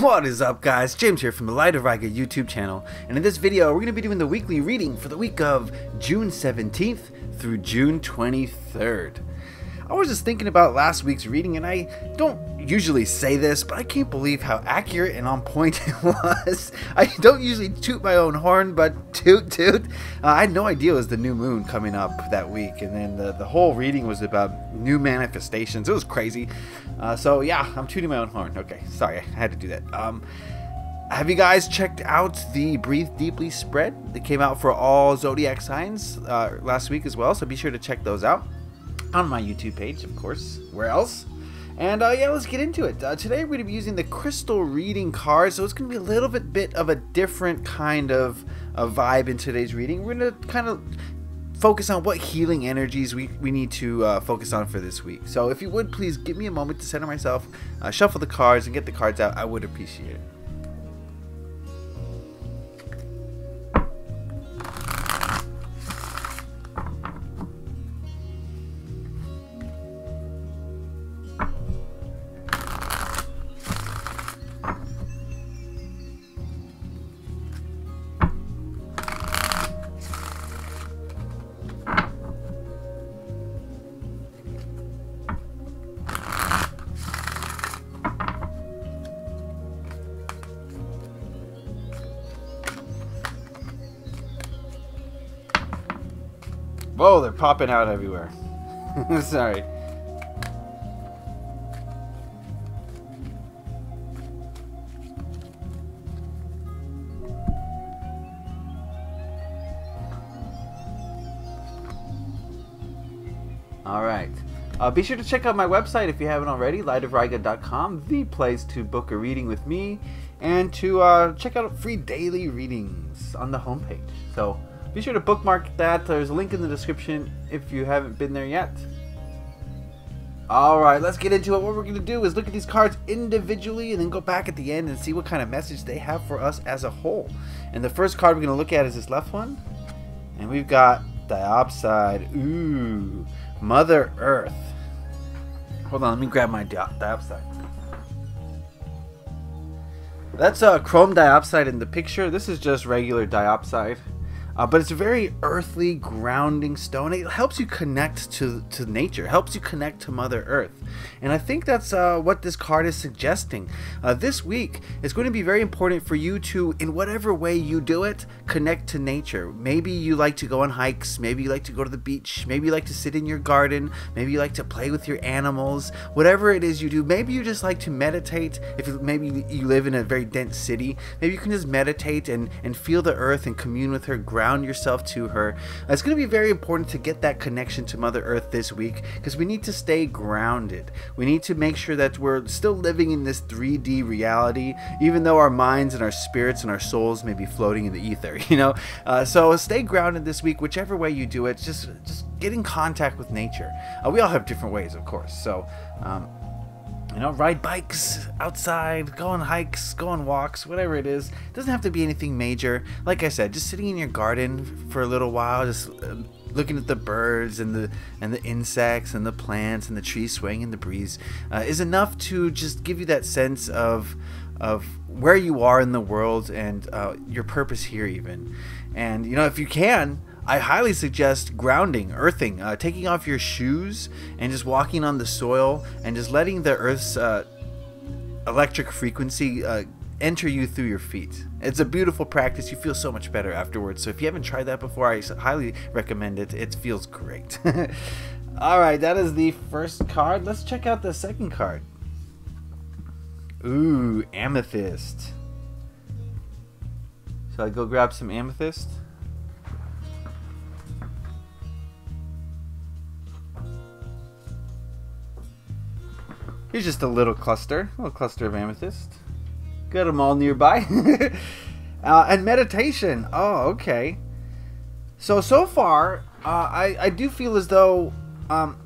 What is up guys, James here from the Light of Ryga YouTube channel, and in this video we're going to be doing the weekly reading for the week of June 17th through June 23rd. I was just thinking about last week's reading, and I don't usually say this, but I can't believe how accurate and on point it was. I don't usually toot my own horn, but toot toot. Uh, I had no idea it was the new moon coming up that week, and then the, the whole reading was about new manifestations. It was crazy. Uh, so yeah, I'm tooting my own horn. Okay, sorry, I had to do that. Um, have you guys checked out the Breathe Deeply spread that came out for all zodiac signs uh, last week as well? So be sure to check those out on my YouTube page, of course. Where else? And uh, yeah, let's get into it. Uh, today we're going to be using the crystal reading card, so it's going to be a little bit bit of a different kind of vibe in today's reading. We're going to kind of focus on what healing energies we, we need to uh, focus on for this week. So if you would please give me a moment to center myself, uh, shuffle the cards, and get the cards out, I would appreciate it. Whoa, they're popping out everywhere. Sorry. All right. Uh, be sure to check out my website if you haven't already, lightofryga.com, the place to book a reading with me, and to uh, check out free daily readings on the homepage. So be sure to bookmark that. There's a link in the description if you haven't been there yet. Alright, let's get into it. What we're going to do is look at these cards individually and then go back at the end and see what kind of message they have for us as a whole. And the first card we're going to look at is this left one. And we've got diopside. Ooh, Mother Earth. Hold on, let me grab my di diopside. That's a uh, chrome diopside in the picture. This is just regular diopside. Uh, but it's a very earthly, grounding stone. It helps you connect to, to nature, helps you connect to Mother Earth. And I think that's uh, what this card is suggesting. Uh, this week is going to be very important for you to, in whatever way you do it, connect to nature. Maybe you like to go on hikes, maybe you like to go to the beach, maybe you like to sit in your garden, maybe you like to play with your animals, whatever it is you do. Maybe you just like to meditate. If maybe you live in a very dense city, maybe you can just meditate and, and feel the earth and commune with her ground ground yourself to her. It's going to be very important to get that connection to Mother Earth this week because we need to stay grounded. We need to make sure that we're still living in this 3D reality, even though our minds and our spirits and our souls may be floating in the ether. You know, uh, so stay grounded this week, whichever way you do it. Just just get in contact with nature. Uh, we all have different ways, of course. So. Um, you know, ride bikes outside, go on hikes, go on walks, whatever it is. It doesn't have to be anything major. Like I said, just sitting in your garden for a little while, just uh, looking at the birds and the and the insects and the plants and the trees swaying in the breeze uh, is enough to just give you that sense of of where you are in the world and uh, your purpose here even. And you know, if you can, I highly suggest grounding, earthing, uh, taking off your shoes and just walking on the soil and just letting the earth's uh, electric frequency uh, enter you through your feet. It's a beautiful practice. You feel so much better afterwards. So if you haven't tried that before, I highly recommend it. It feels great. All right, that is the first card. Let's check out the second card. Ooh, amethyst. Shall I go grab some amethyst? Here's just a little cluster, a little cluster of amethyst. Got them all nearby. uh, and meditation. Oh, okay. So, so far, uh, I, I do feel as though um,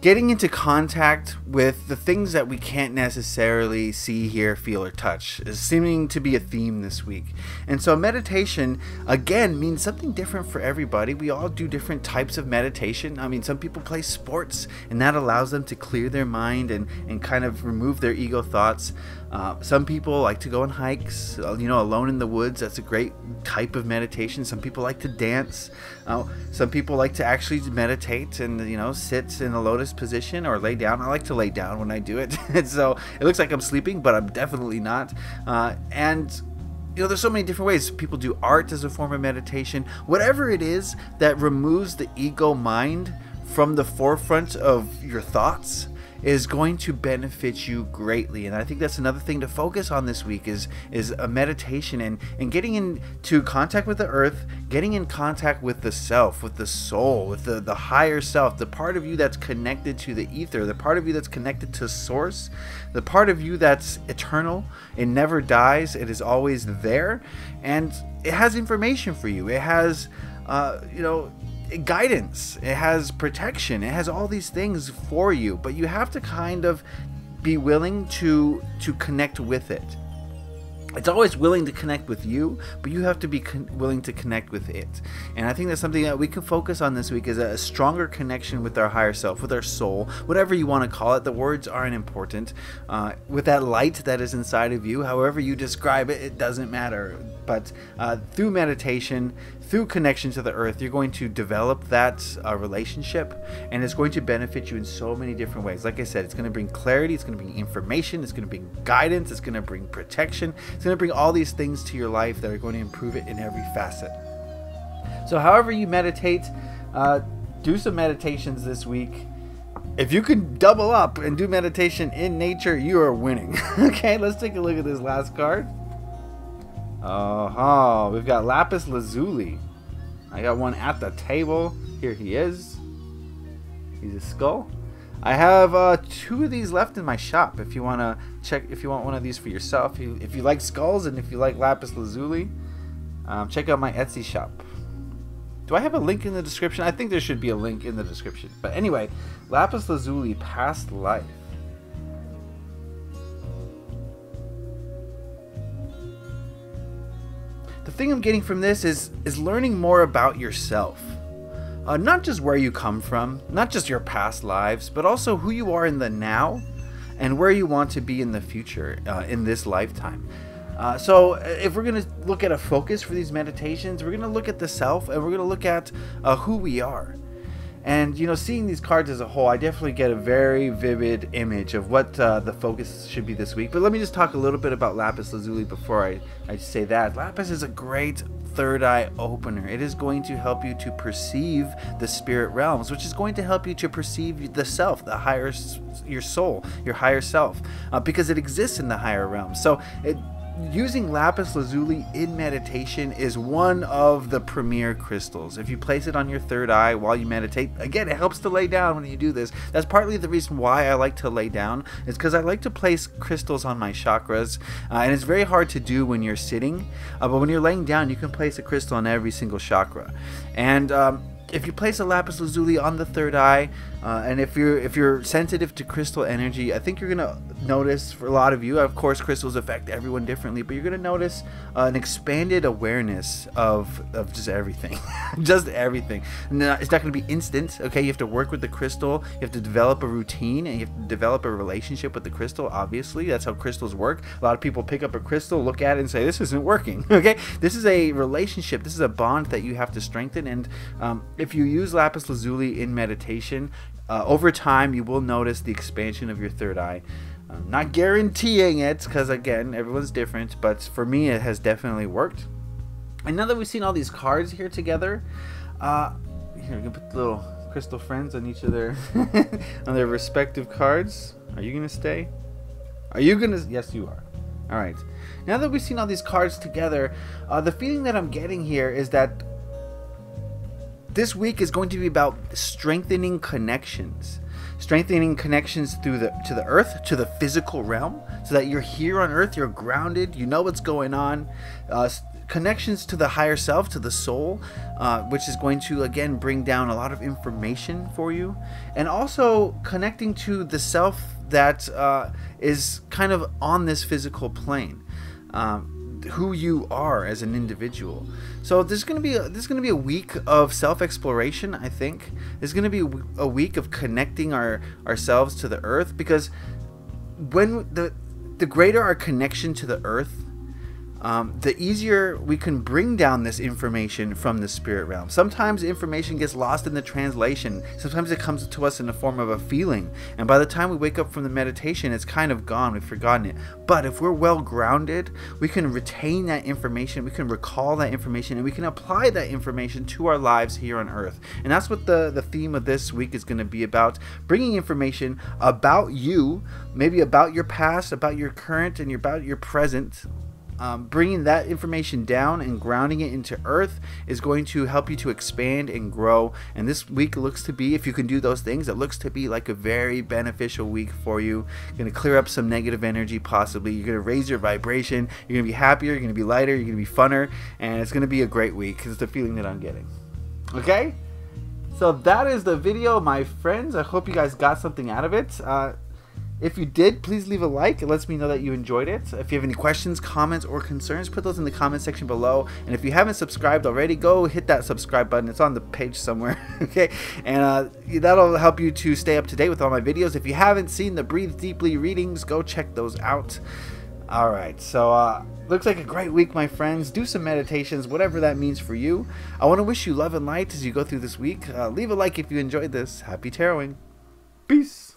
getting into contact with the things that we can't necessarily see, hear, feel, or touch is seeming to be a theme this week. And so, meditation again means something different for everybody. We all do different types of meditation. I mean, some people play sports, and that allows them to clear their mind and, and kind of remove their ego thoughts. Uh, some people like to go on hikes, uh, you know, alone in the woods. That's a great type of meditation. Some people like to dance. Uh, some people like to actually meditate and, you know, sit in a lotus position or lay down. I like to lay down when I do it. so it looks like I'm sleeping, but I'm definitely not. Uh, and you know, there's so many different ways. People do art as a form of meditation. Whatever it is that removes the ego mind from the forefront of your thoughts is going to benefit you greatly. And i think that's another thing to focus on this week is is a meditation and and getting into contact with the earth getting in contact with the self with the soul with the the higher self the part of you that's connected to the ether the part of you that's connected to source the part of you that's eternal. It never dies. It is always there. And it has information for you. It has uh, you know guidance, it has protection, it has all these things for you, but you have to kind of be willing to to connect with it. It's always willing to connect with you, but you have to be willing to connect with it. And I think that's something that we can focus on this week is a stronger connection with our higher self, with our soul, whatever you want to call it. The words aren't important. Uh, with that light that is inside of you, however you describe it, it doesn't matter. But uh, through meditation, through connection to the earth, you're going to develop that uh, relationship and it's going to benefit you in so many different ways. Like I said, it's going to bring clarity, it's going to bring information, it's going to bring guidance, it's going to bring protection, it's going to bring all these things to your life that are going to improve it in every facet. So, however, you meditate, uh, do some meditations this week. If you can double up and do meditation in nature, you are winning. okay, let's take a look at this last card. Oh, we've got Lapis Lazuli. I got one at the table. Here he is. He's a skull. I have uh, two of these left in my shop. If you want to check, if you want one of these for yourself, if you, if you like skulls and if you like lapis lazuli, um, check out my Etsy shop. Do I have a link in the description? I think there should be a link in the description. But anyway, lapis lazuli, past life. Thing I'm getting from this is is learning more about yourself. Uh, not just where you come from, not just your past lives, but also who you are in the now and where you want to be in the future uh, in this lifetime. Uh, so, uh, if we're going to look at a focus for these meditations, we're going to look at the self and we're going to look at uh, who we are. And you know, seeing these cards as a whole, I definitely get a very vivid image of what uh, the focus should be this week. But let me just talk a little bit about Lapis Lazuli before I, I say that. Lapis is a great third eye opener. It is going to help you to perceive the spirit realms, which is going to help you to perceive the self, the higher, your soul, your higher self, uh, because it exists in the higher realms. So it using lapis lazuli in meditation is one of the premier crystals. If you place it on your third eye while you meditate, again, it helps to lay down when you do this. That's partly the reason why I like to lay down, is because I like to place crystals on my chakras, uh, and it's very hard to do when you're sitting. Uh, but when you're laying down, you can place a crystal on every single chakra, and um, if you place a lapis lazuli on the third eye, uh, and if you're if you're sensitive to crystal energy, I think you're gonna notice for a lot of you. Of course, crystals affect everyone differently, but you're gonna notice uh, an expanded awareness of of just everything, just everything. it's not gonna be instant. Okay, you have to work with the crystal. You have to develop a routine, and you have to develop a relationship with the crystal. Obviously, that's how crystals work. A lot of people pick up a crystal, look at it, and say, "This isn't working." okay, this is a relationship. This is a bond that you have to strengthen, and um, if you use lapis lazuli in meditation, uh, over time you will notice the expansion of your third eye. I'm not guaranteeing it because again, everyone's different, but for me, it has definitely worked. And now that we've seen all these cards here together, uh, here we can put little crystal friends on each of their on their respective cards. Are you gonna stay? Are you gonna? Yes, you are. All right. Now that we've seen all these cards together, uh, the feeling that I'm getting here is that this week is going to be about strengthening connections. Strengthening connections through the to the earth to the physical realm so that you're here on earth you're grounded you know what's going on. Uh, connections to the higher self, to the soul, uh, which is going to again bring down a lot of information for you, and also connecting to the self that uh, is kind of on this physical plane. Um, who you are as an individual. So there's going to be a, there's going to be a week of self-exploration, I think. There's going to be a week of connecting our ourselves to the earth because when the the greater our connection to the earth, um, the easier we can bring down this information from the spirit realm. Sometimes information gets lost in the translation. Sometimes it comes to us in the form of a feeling. And by the time we wake up from the meditation, it's kind of gone. We've forgotten it. But if we're well grounded, we can retain that information, we can recall that information, and we can apply that information to our lives here on earth. And that's what the, the theme of this week is going to be about bringing information about you, maybe about your past, about your current, and your, about your present um, bringing that information down and grounding it into earth is going to help you to expand and grow. And this week looks to be, if you can do those things, it looks to be like a very beneficial week for you. You're going to clear up some negative energy, possibly. You're going to raise your vibration. You're going to be happier. You're going to be lighter. You're going to be funner. And it's going to be a great week because it's the feeling that I'm getting. Okay? So that is the video, my friends. I hope you guys got something out of it. Uh, if you did, please leave a like. It lets me know that you enjoyed it. If you have any questions, comments, or concerns, put those in the comment section below. And if you haven't subscribed already, go hit that subscribe button. It's on the page somewhere, okay? And uh, that'll help you to stay up to date with all my videos. If you haven't seen the Breathe Deeply readings, go check those out. All right, so uh, looks like a great week, my friends. Do some meditations, whatever that means for you. I want to wish you love and light as you go through this week. Uh, leave a like if you enjoyed this. Happy taroting. Peace.